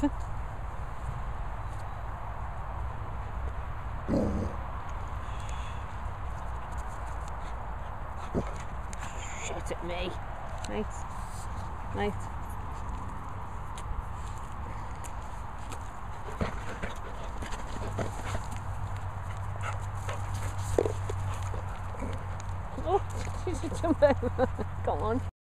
Shit at me. Mate. Mate. Oh, she's a jump over. Go on.